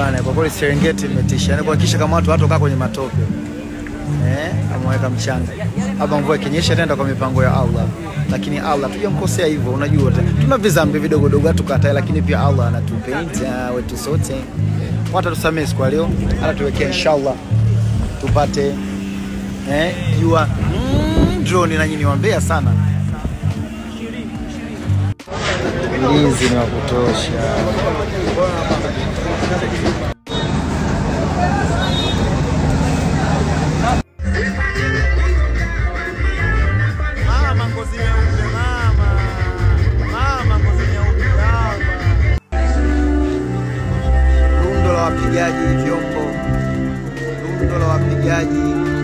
bana, kwa kweli Serengeti imetisha, yani kuhakikisha kama watu hatokaa kwenye matope eh, ameweka mchanga. Hapa. Mvua ikinyesha tena kwa mipango ya Allah, lakini Allah tujamkosea hivyo. Unajua tuna vizambi vidogo dogo hatukatae, lakini pia Allah anatupenda wetu sote, wata tusamee siku leo, leo, anatuwekea inshallah. Tupate eh, jua. Mm, drone na nyinyi wambea sana, ulinzi ni wa kutosha. wapigaji vyombo, lundo la wapigaji.